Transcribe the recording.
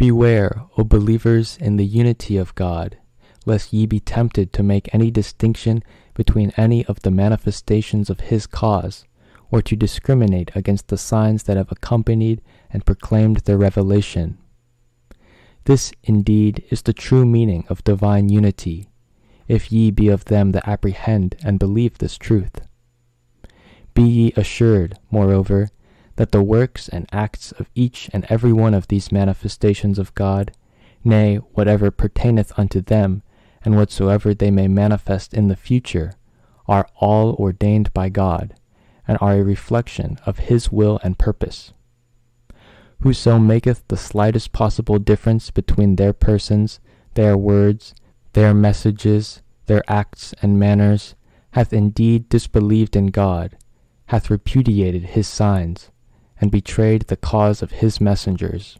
Beware, O believers, in the unity of God, lest ye be tempted to make any distinction between any of the manifestations of his cause, or to discriminate against the signs that have accompanied and proclaimed their revelation. This, indeed, is the true meaning of divine unity, if ye be of them that apprehend and believe this truth. Be ye assured, moreover, that the works and acts of each and every one of these manifestations of God, nay, whatever pertaineth unto them, and whatsoever they may manifest in the future, are all ordained by God, and are a reflection of His will and purpose. Whoso maketh the slightest possible difference between their persons, their words, their messages, their acts and manners, hath indeed disbelieved in God, hath repudiated his signs, and betrayed the cause of his messengers.